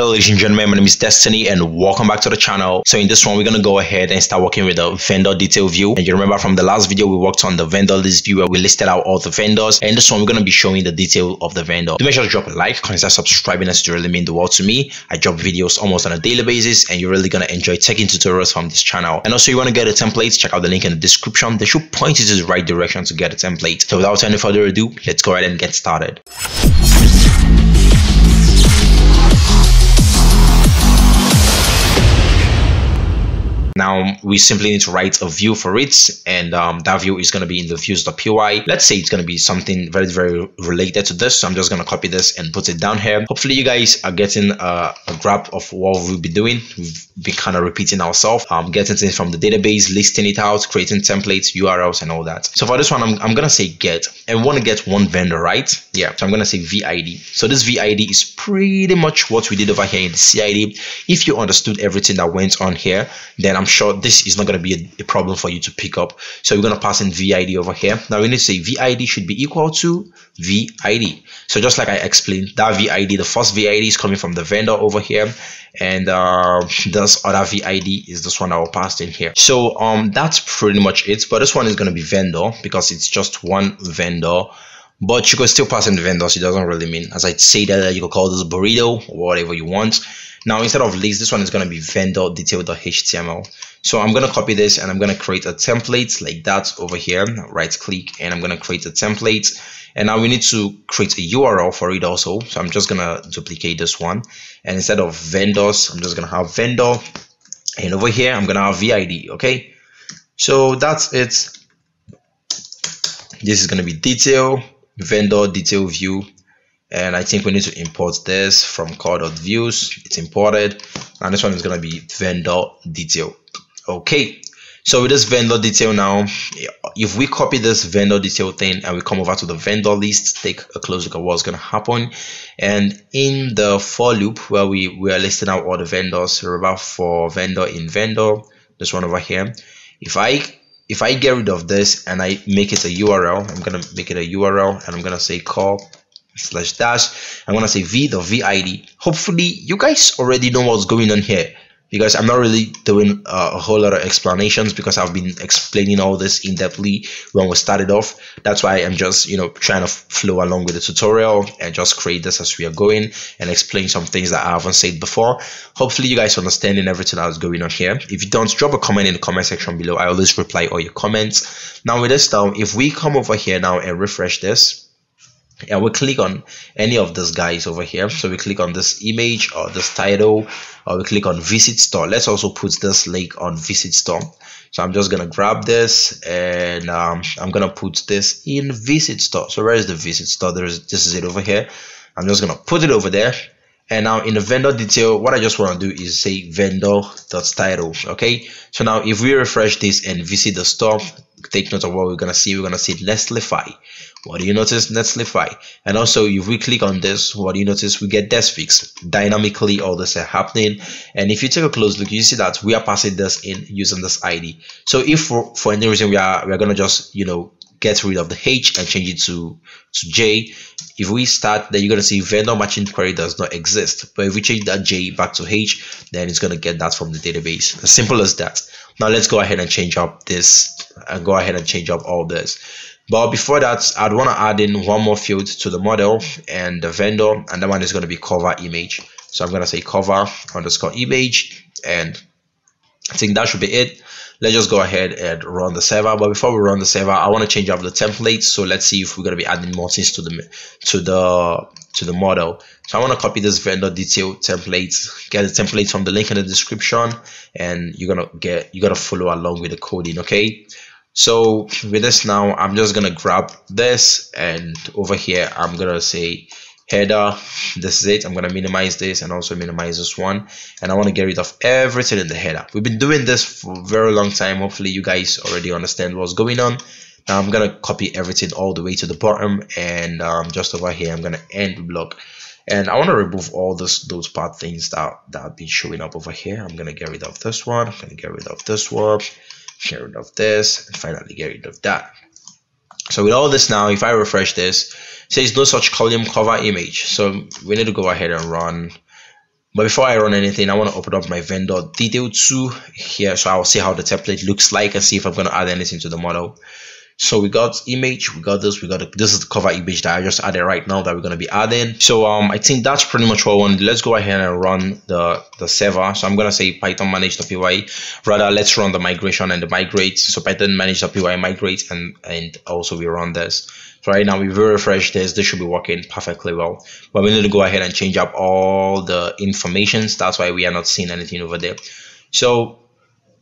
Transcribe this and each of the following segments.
Hello ladies and gentlemen, my name is Destiny and welcome back to the channel. So in this one, we're going to go ahead and start working with the vendor detail view. And you remember from the last video, we worked on the vendor list view where we listed out all the vendors. And this one, we're going to be showing the detail of the vendor. Do make sure to drop a like, consider subscribing as to really mean the world to me. I drop videos almost on a daily basis and you're really going to enjoy taking tutorials from this channel. And also you want to get a template, check out the link in the description. They should point you to the right direction to get a template. So without any further ado, let's go ahead and get started. Now we simply need to write a view for it and um, that view is going to be in the views.py. Let's say it's going to be something very, very related to this. So I'm just going to copy this and put it down here. Hopefully you guys are getting a, a grab of what we'll be doing. We've been kind of repeating ourselves, um, getting things from the database, listing it out, creating templates, URLs and all that. So for this one, I'm, I'm going to say get want to get one vendor, right? Yeah. So I'm going to say VID. So this VID is pretty much what we did over here in the CID. If you understood everything that went on here, then I'm sure this is not going to be a, a, problem for you to pick up. So we're going to pass in VID over here. Now we need to say VID should be equal to VID. So just like I explained, that VID, the first VID is coming from the vendor over here. And uh, this other VID is this one I will pass in here. So um, that's pretty much it. But this one is going to be vendor because it's just one vendor but you could still pass in the vendors it doesn't really mean as i say that you could call this burrito or whatever you want now instead of list this one is going to be vendor detail.html so i'm going to copy this and i'm going to create a template like that over here. Right click and i'm going to create a template. And now we need to create a url for it also. So i'm just going to duplicate this one. And instead of vendors i'm just going to have vendor. And over here i'm going to have vid okay? So that's it. This is going to be detail vendor detail view and I think we need to import this from core.views it's imported. And this one is going to be vendor detail. Okay. So with this vendor detail now if we copy this vendor detail thing and we come over to the vendor list take a close look at what's going to happen. And in the for loop where we we are listing out all the vendors remember for vendor in vendor this one over here. If I if I get rid of this and I make it a URL, I'm gonna make it a URL and I'm gonna say call slash dash. I'm gonna say v the vid. Hopefully, you guys already know what's going on here because I'm not really doing a whole lot of explanations because I've been explaining all this in depthly when we started off. That's why I'm just, you know, trying to flow along with the tutorial and just create this as we are going and explain some things that I haven't said before. Hopefully you guys understanding everything that's going on here. If you don't, drop a comment in the comment section below. I always reply all your comments. Now with this now, if we come over here now and refresh this, and we click on any of these guys over here. So we click on this image or this title or we click on visit store. Let's also put this link on visit store. So i'm just gonna grab this and um, i'm gonna put this in visit store. So where is the visit store? There's this is it over here. I'm just gonna put it over there. And now in the vendor detail what i just want to do is say vendor title okay? So now if we refresh this and visit the store take note of what we're gonna see. We're gonna see Nestlify what do you notice Nestlify and also if we click on this what do you notice we get fix dynamically all this are happening and if you take a close look you see that we are passing this in using this ID so if for, for any reason we are we're gonna just you know get rid of the H and change it to, to J. If we start, then you're going to see vendor matching query does not exist. But if we change that J back to H, then it's going to get that from the database. As simple as that. Now let's go ahead and change up this and go ahead and change up all this. But before that, I'd want to add in one more field to the model and the vendor, and that one is going to be cover image. So I'm going to say cover underscore image, and I think that should be it. Let's just go ahead and run the server. But before we run the server i want to change up the template. So let's see if we're going to be adding more things to the to the to the model. So i want to copy this vendor detail template get the template from the link in the description and you're gonna get you're gonna follow along with the coding okay so with this now i'm just gonna grab this and over here i'm gonna say header this is it i'm to minimize this and also minimize this one and i want to get rid of everything in the header we've been doing this for a very long time hopefully you guys already understand what's going on now i'm to copy everything all the way to the bottom and um, just over here i'm to end block and I want to remove all those those part things that that have been showing up over here. I'm gonna get rid of this one. I'm gonna get rid of this one. Get rid of this, and finally get rid of that. So with all this now, if I refresh this, says no such column cover image. So we need to go ahead and run but before I run anything, I want to open up my vendor detail two here. So I'll see how the template looks like and see if I'm going to add anything to the model. So we got image, we got this, we got a, this is the cover image that I just added right now that we're going to be adding. So um, I think that's pretty much what I want. Let's go ahead and run the, the server. So I'm going to say python manage.py. Rather, let's run the migration and the migrate. So python manage.py migrate and, and also we run this. So right now we will refresh this. This should be working perfectly well. But we need to go ahead and change up all the informations. That's why we are not seeing anything over there. So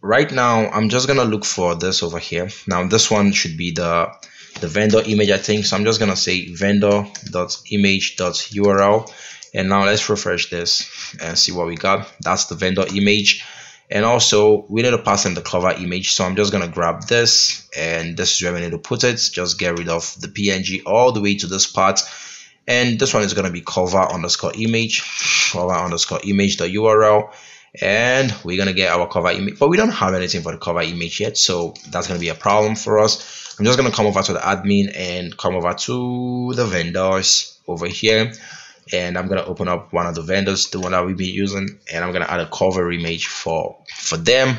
right now I'm just gonna look for this over here. Now this one should be the the vendor image I think. So I'm just gonna say vendor.image.url and now let's refresh this and see what we got. That's the vendor image. And also we need to pass in the cover image. So I'm just gonna grab this. And this is where we need to put it. Just get rid of the PNG all the way to this part. And this one is gonna be cover underscore image cover underscore image the URL and we're gonna get our cover image but we don't have anything for the cover image yet so that's gonna be a problem for us. I'm just gonna come over to the admin and come over to the vendors over here. And i'm gonna open up one of the vendors the one that we've been using and i'm gonna add a cover image for for them.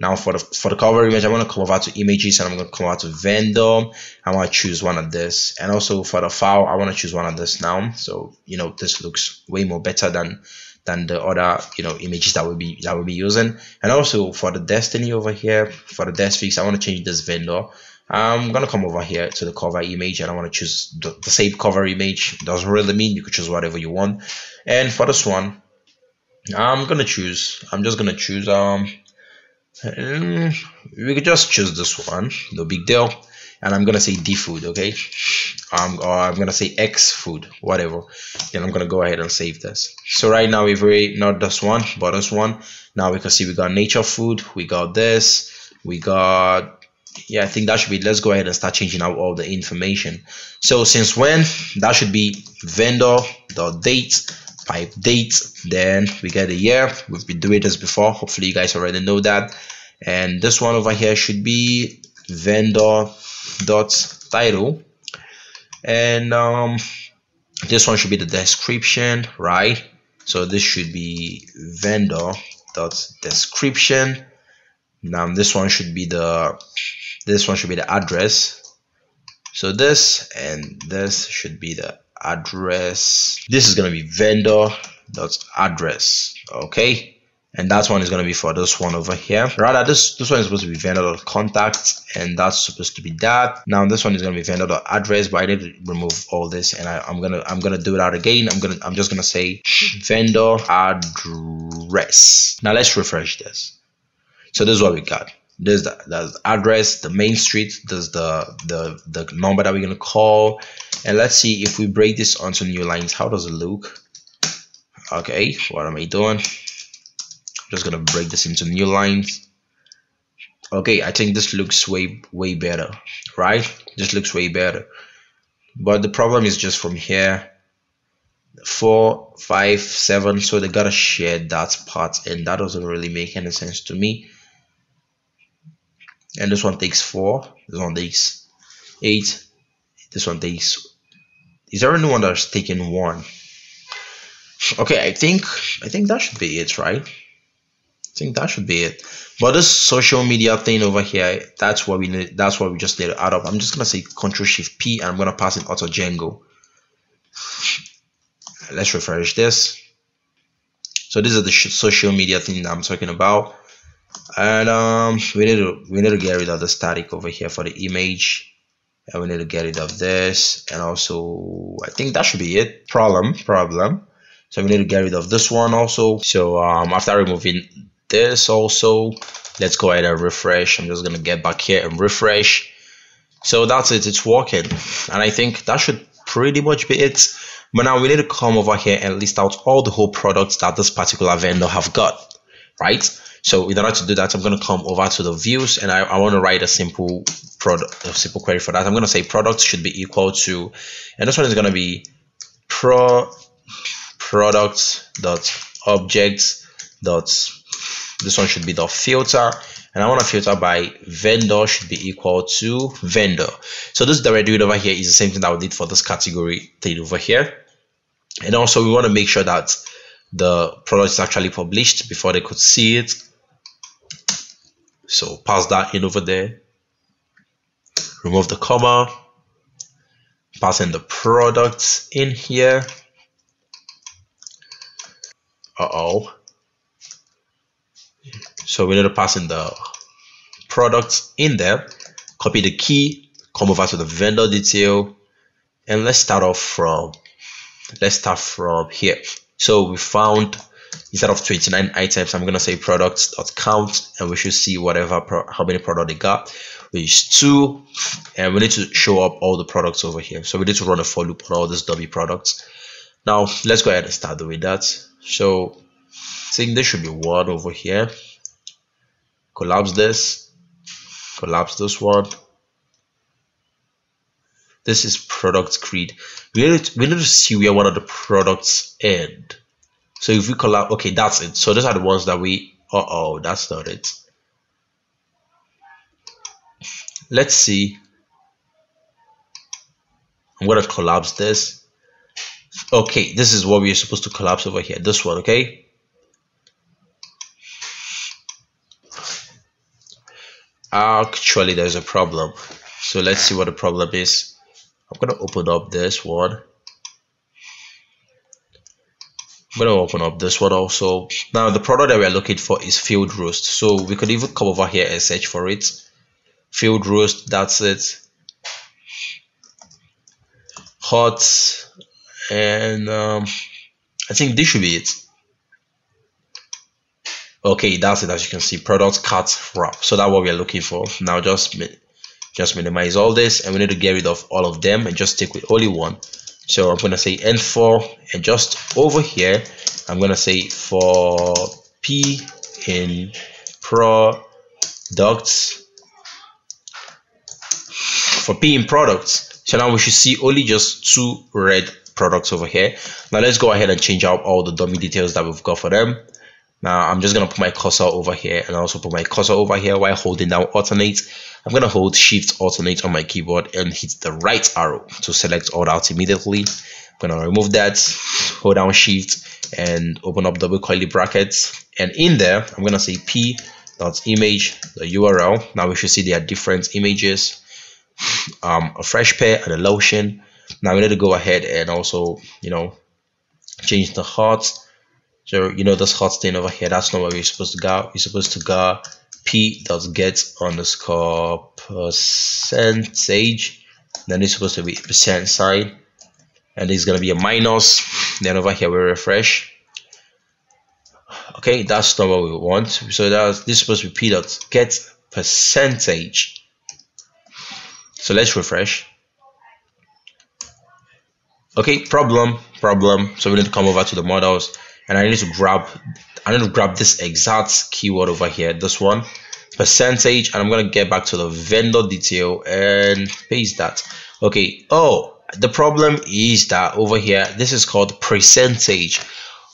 Now for the for the cover image i'm going to come over to images and i'm going to come over to vendor. I want to choose one of this. And also for the file i want to choose one of this now. So you know this looks way more better than than the other you know images that we'll be that we'll be using. And also for the destiny over here for the Desphixs i want to change this vendor. I'm gonna come over here to the cover image and i want to choose the, the same cover image. Doesn't really mean you could choose whatever you want. And for this one i'm gonna choose i'm just gonna choose um we could just choose this one. No big deal and I'm gonna say D food, okay? Um, or I'm gonna say X food, whatever. Then I'm gonna go ahead and save this. So right now we've already not this one, but this one. Now we can see we got nature food, we got this, we got yeah, I think that should be. Let's go ahead and start changing out all the information. So since when that should be vendor dot date pipe date. Then we get a year. We've been doing this before. Hopefully you guys already know that. And this one over here should be vendor dot title. And um, this one should be the description right? So this should be vendor dot description. Now this one should be the this one should be the address. So this and this should be the address. This is going to be vendor dot address okay and that one is going to be for this one over here. Rather this this one is supposed to be vendor.contact and that's supposed to be that. Now this one is going to be vendor.address but i to remove all this and I, i'm gonna i'm gonna do that again. I'm gonna i'm just gonna say vendor address. Now let's refresh this. So this is what we got. There's the, the address the main street there's the the the number that we're gonna call. And let's see if we break this onto new lines. How does it look? Okay what am i doing just gonna break this into new lines. Okay I think this looks way way better right? This looks way better. But the problem is just from here. Four five seven so they gotta share that part and that doesn't really make any sense to me. And this one takes four this one takes eight this one takes is there anyone that's taking one? Okay I think I think that should be it right think that should be it. But this social media thing over here that's what we need that's what we just need to add up. I'm just gonna say control shift p and i'm gonna pass in auto django. Let's refresh this. So this is the social media thing that i'm talking about. And um we need to we need to get rid of the static over here for the image. And we need to get rid of this. And also i think that should be it. Problem problem. So we need to get rid of this one also. So um after removing this also. Let's go ahead and refresh. I'm just gonna get back here and refresh. So that's it it's working. And i think that should pretty much be it. But now we need to come over here and list out all the whole products that this particular vendor have got right? So in order to do that i'm going to come over to the views and i, I want to write a simple product a simple query for that. I'm going to say products should be equal to and this one is going to be pro products dot objects dot this one should be the filter and I want to filter by vendor should be equal to vendor. So this that we're doing over here is the same thing that we did for this category thing over here. And also we want to make sure that the product is actually published before they could see it. So pass that in over there. Remove the comma. Pass in the products in here. Uh-oh so we need to pass in the products in there copy the key come over to the vendor detail and let's start off from let's start from here. So we found instead of 29 items i'm gonna say products dot count and we should see whatever how many product they got. Which is two and we need to show up all the products over here. So we need to run a for loop on all these w products. Now let's go ahead and start doing that. So I think there should be one over here collapse this collapse this one this is product creed. we need to, we need to see where one of the products end. So if we collapse okay that's it. So those are the ones that we uh oh that's not it. Let's see. I'm gonna collapse this. Okay this is what we're supposed to collapse over here. This one okay actually there's a problem. So let's see what the problem is. I'm gonna open up this one. I'm gonna open up this one also. Now the product that we're looking for is field roast. So we could even come over here and search for it. Field roast that's it. Hot and um, I think this should be it okay that's it. As you can see product cart wrap. So that's what we're looking for. Now just just minimize all this and we need to get rid of all of them and just stick with only one. So I'm gonna say N4 and just over here I'm gonna say for P in products for P in products so now we should see only just two red products over here. Now let's go ahead and change out all the dummy details that we've got for them now I'm just gonna put my cursor over here and also put my cursor over here while holding down alternate. I'm gonna hold shift alternate on my keyboard and hit the right arrow to select all out immediately. I'm gonna remove that, hold down shift and open up double curly brackets. And in there, I'm gonna say p dot image the URL. Now we should see there are different images, um, a fresh pair and a lotion. Now we need to go ahead and also, you know, change the heart so you know this hot thing over here, that's not where you're supposed to go. You're supposed to go p dot get underscore percentage. Then it's supposed to be percent sign. And it's gonna be a minus. Then over here we refresh. Okay, that's not what we want. So that's this is supposed to be p dot get percentage. So let's refresh. Okay, problem, problem. So we need to come over to the models and I need to grab I need to grab this exact keyword over here this one percentage and I'm gonna get back to the vendor detail and paste that. Okay oh the problem is that over here this is called percentage.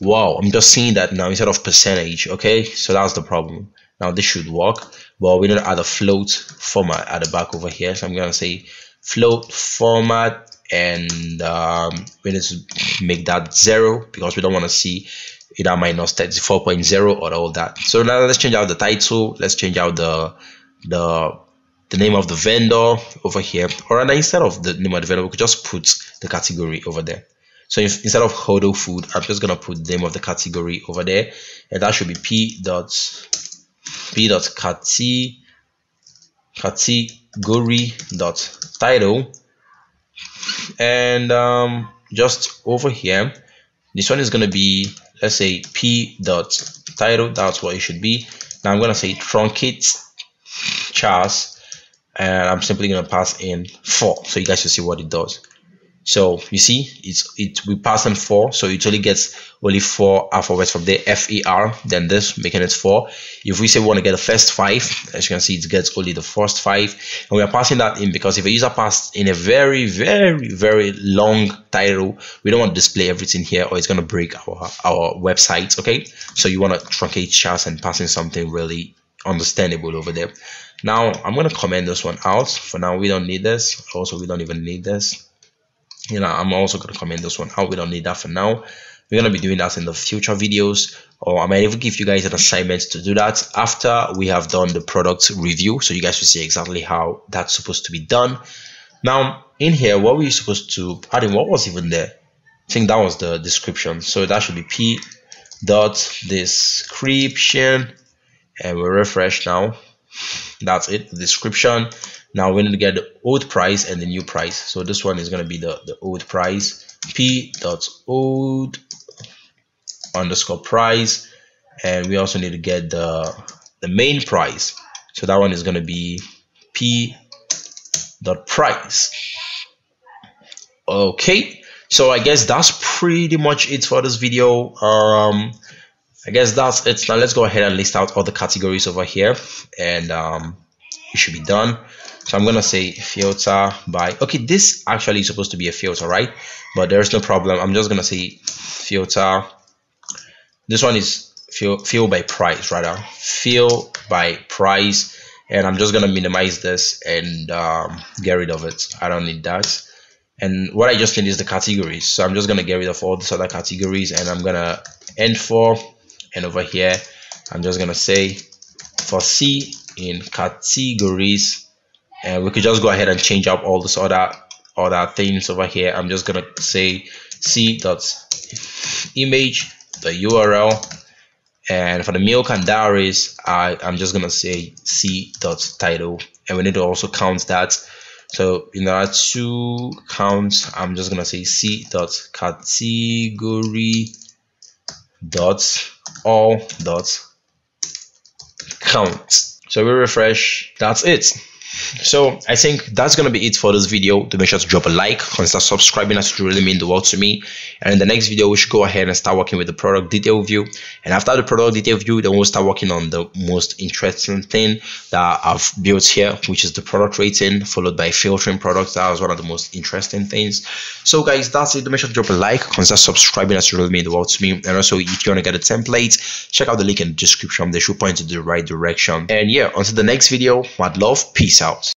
Wow I'm just seeing that now instead of percentage okay? So that's the problem. Now this should work but we to add a float format at the back over here. So I'm gonna say float format and um, we need to make that zero because we don't want to see either minus 34.0 or all that. So now let's change out the title. Let's change out the the the name of the vendor over here. Or rather instead of the name of the vendor we could just put the category over there. So if, instead of Hodo food i'm just gonna put the name of the category over there. And that should be p dot p dot category dot title. And um, just over here this one is going to be let's say p dot title that's what it should be. Now i'm going to say truncate chars and i'm simply going to pass in four so you guys will see what it does so you see, it's it we pass in four, so it only gets only four alphabets from there, F E R, then this making it four. If we say we want to get the first five, as you can see, it gets only the first five, and we are passing that in because if a user passed in a very, very, very long title, we don't want to display everything here, or it's gonna break our our website. Okay, so you want to truncate chars and passing something really understandable over there. Now I'm gonna comment this one out. For now, we don't need this. Also, we don't even need this you know i'm also going to comment this one out we don't need that for now. We're going to be doing that in the future videos or I might even give you guys an assignment to do that after we have done the product review so you guys will see exactly how that's supposed to be done. Now in here what were you supposed to add in what was even there? I think that was the description. So that should be p dot description. And we refresh now that's it. Description. Now we need to get the old price and the new price. So this one is going to be the the old price. P dot old underscore price. And we also need to get the the main price. So that one is going to be p dot price. Okay. So i guess that's pretty much it for this video. Um i guess that's it. Now let's go ahead and list out all the categories over here and um it should be done. So i'm gonna say filter by okay this actually is supposed to be a filter right? But there's no problem. I'm just gonna say filter. This one is fill fill by price rather. Fill by price and i'm just gonna minimize this and um, get rid of it. I don't need that. And what i just need is the categories. So i'm just gonna get rid of all these other categories and i'm gonna end for and over here i'm just gonna say for c in categories and we could just go ahead and change up all this other other things over here. I'm just gonna say c dot image the url and for the milk and dairies i i'm just gonna say c dot title. And we need to also count that. So in order to count i'm just gonna say c dot category dot all dot count. So we refresh that's it so i think that's gonna be it for this video. Do make sure to drop a like consider subscribing as it really mean the world to me. And in the next video we should go ahead and start working with the product detail view. And after the product detail view then we'll start working on the most interesting thing that i've built here which is the product rating followed by filtering products. That was one of the most interesting things. So guys that's it. Do make sure to drop a like consider subscribing as it really mean the world to me. And also if you want to get a template check out the link in the description. They should point to the right direction. And yeah until the next video i'd love. Peace out